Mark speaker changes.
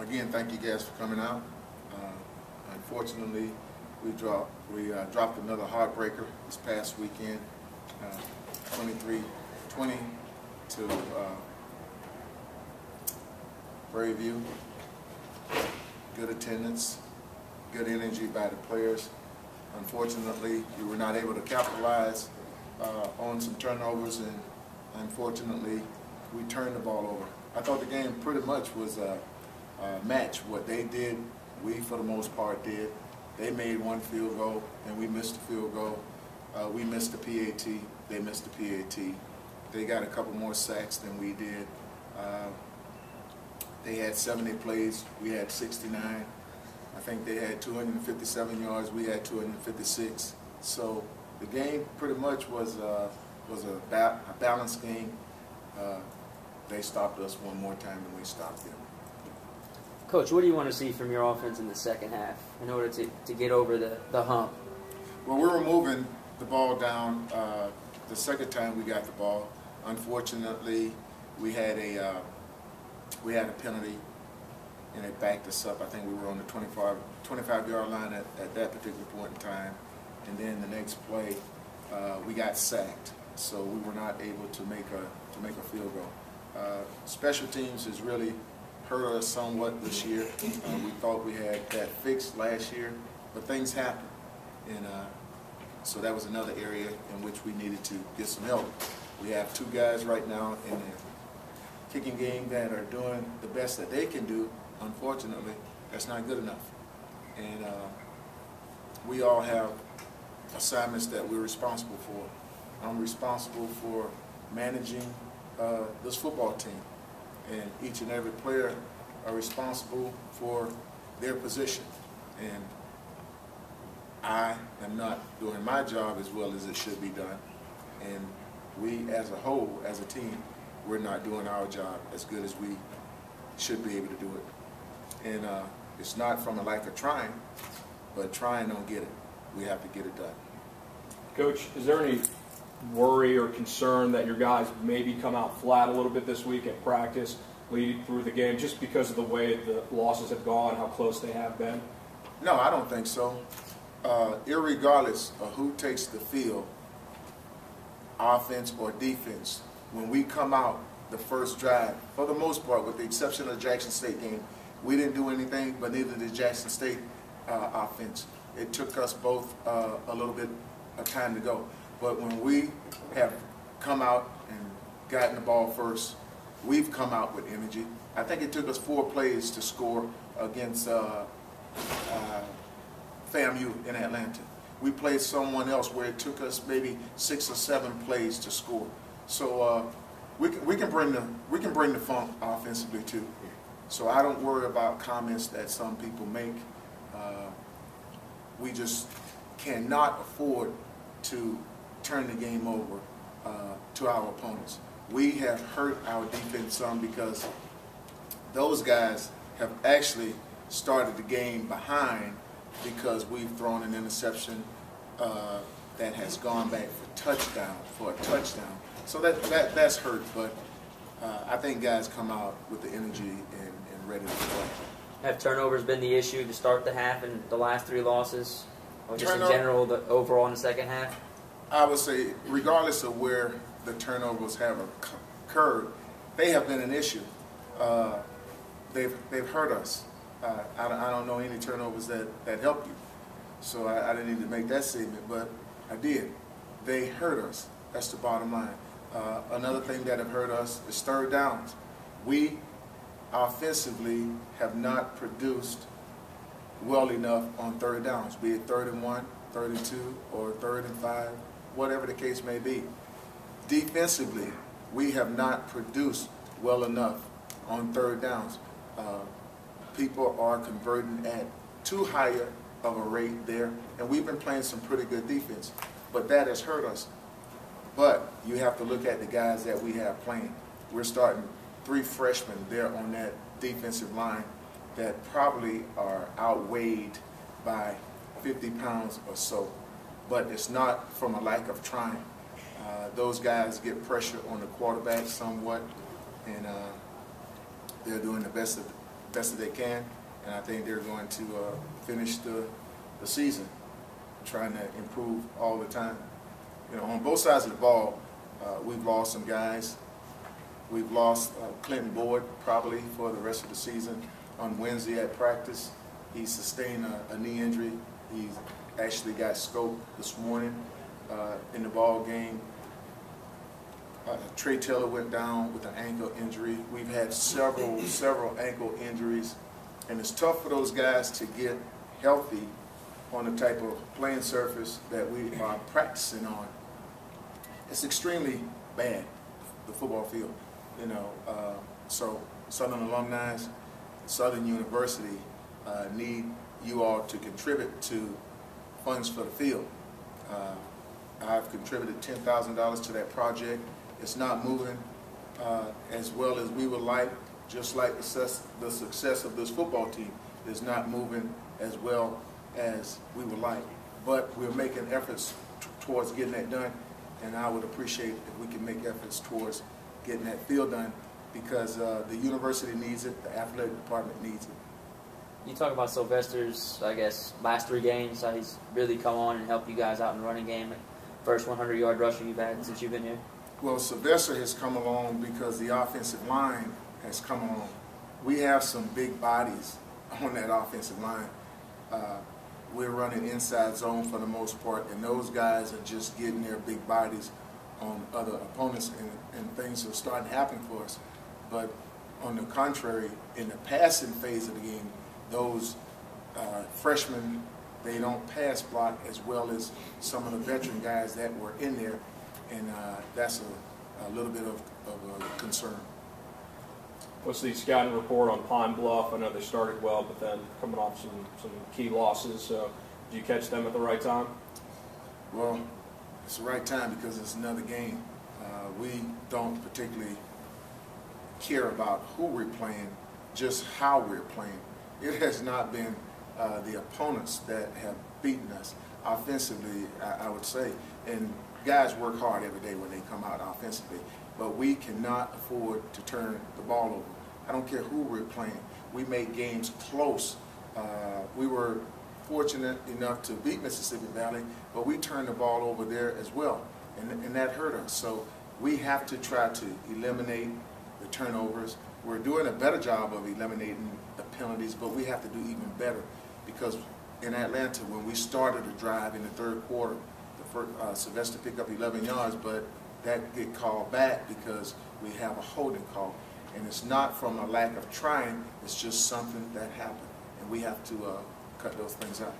Speaker 1: again, thank you guys for coming out. Uh, unfortunately, we dropped we uh, dropped another heartbreaker this past weekend, uh, 23 20 to uh, View. Good attendance, good energy by the players. Unfortunately, we were not able to capitalize uh, on some turnovers, and unfortunately, we turned the ball over. I thought the game pretty much was a, a match. What they did, we for the most part did. They made one field goal, and we missed the field goal. Uh, we missed the PAT. They missed the PAT. They got a couple more sacks than we did. Uh, they had 70 plays. We had 69. I think they had 257 yards. We had 256. So the game pretty much was uh, was a, ba a balanced game. Uh, they stopped us one more time than we stopped them.
Speaker 2: Coach, what do you want to see from your offense in the second half in order to, to get over the, the hump?
Speaker 1: Well, we were moving the ball down uh, the second time we got the ball. Unfortunately, we had a uh, we had a penalty and it backed us up. I think we were on the 25, 25 yard line at, at that particular point in time. And then the next play, uh, we got sacked, so we were not able to make a to make a field goal. Uh, special teams is really hurt us somewhat this year. Uh, we thought we had that fixed last year, but things happen, and uh, so that was another area in which we needed to get some help. We have two guys right now in the kicking game that are doing the best that they can do. Unfortunately, that's not good enough, and uh, we all have assignments that we're responsible for. I'm responsible for managing uh, this football team, and each and every player are responsible for their position. And I am not doing my job as well as it should be done. And we, as a whole, as a team, we're not doing our job as good as we should be able to do it. And uh, it's not from a lack of trying, but trying don't get it. We have to get it done.
Speaker 3: Coach, is there any worry or concern that your guys maybe come out flat a little bit this week at practice, leading through the game, just because of the way the losses have gone, how close they have been?
Speaker 1: No, I don't think so. Uh, irregardless of who takes the field, offense or defense, when we come out the first drive, for the most part, with the exception of the Jackson State game, we didn't do anything, but neither did Jackson State uh, offense. It took us both uh, a little bit of time to go. But when we have come out and gotten the ball first, we've come out with energy. I think it took us four plays to score against uh, uh, FAMU in Atlanta. We played someone else where it took us maybe six or seven plays to score. So uh, we can, we can bring the we can bring the funk offensively too. So I don't worry about comments that some people make. Uh, we just cannot afford to turn the game over uh, to our opponents. We have hurt our defense some because those guys have actually started the game behind because we've thrown an interception uh, that has gone back for touchdown for a touchdown. So that, that that's hurt, but uh, I think guys come out with the energy and, and ready to play.
Speaker 2: Have turnovers been the issue to start the half and the last three losses? Or just in general, the overall in the second half?
Speaker 1: I would say, regardless of where the turnovers have occurred, they have been an issue. Uh, they've they've hurt us. Uh, I, don't, I don't know any turnovers that, that help you. So I, I didn't need to make that statement, but I did. They hurt us. That's the bottom line. Uh, another thing that have hurt us is third downs. We offensively have not produced well enough on third downs, be it third and one, third and two, or third and five, whatever the case may be. Defensively, we have not produced well enough on third downs. Uh, people are converting at too higher of a rate there, and we've been playing some pretty good defense, but that has hurt us. But you have to look at the guys that we have playing. We're starting three freshmen there on that defensive line that probably are outweighed by 50 pounds or so. But it's not from a lack of trying. Uh, those guys get pressure on the quarterback somewhat, and uh, they're doing the best of, best that they can, and I think they're going to uh, finish the, the season trying to improve all the time. You know, on both sides of the ball, uh, we've lost some guys. We've lost uh, Clinton Boyd probably for the rest of the season. On Wednesday at practice, he sustained a, a knee injury. He's actually got scoped this morning uh, in the ball game. Uh, Trey Taylor went down with an ankle injury. We've had several, several ankle injuries, and it's tough for those guys to get healthy on the type of playing surface that we are practicing on. It's extremely bad, the football field, you know. Uh, so Southern alumni, Southern University uh, need you all to contribute to funds for the field. Uh, I've contributed $10,000 to that project. It's not moving uh, as well as we would like, just like the success, the success of this football team is not moving as well as we would like. But we're making efforts towards getting that done, and I would appreciate if we can make efforts towards getting that field done because uh, the university needs it, the athletic department needs it.
Speaker 2: You talk about Sylvester's, I guess, last three games, how he's really come on and helped you guys out in the running game. First 100 yard rusher you've had since you've been here.
Speaker 1: Well, Sylvester has come along because the offensive line has come along. We have some big bodies on that offensive line. Uh, we're running inside zone for the most part, and those guys are just getting their big bodies on other opponents, and, and things are starting to happen for us. But on the contrary, in the passing phase of the game, those uh, freshmen, they don't pass block as well as some of the veteran guys that were in there, and uh, that's a, a little bit of, of a concern.
Speaker 3: What's the scouting report on Pine Bluff? I know they started well, but then coming off some, some key losses. So, did you catch them at the right time?
Speaker 1: Well, it's the right time because it's another game. Uh, we don't particularly care about who we're playing, just how we're playing. It has not been uh, the opponents that have beaten us offensively, I, I would say. And guys work hard every day when they come out offensively, but we cannot afford to turn the ball over. I don't care who we're playing. We made games close. Uh, we were fortunate enough to beat Mississippi Valley, but we turned the ball over there as well, and, and that hurt us. So we have to try to eliminate the turnovers. We're doing a better job of eliminating the penalties, but we have to do even better because in Atlanta, when we started a drive in the third quarter, the first, uh, Sylvester picked up 11 yards, but that get called back because we have a holding call. And it's not from a lack of trying, it's just something that happened. And we have to uh, cut those things out.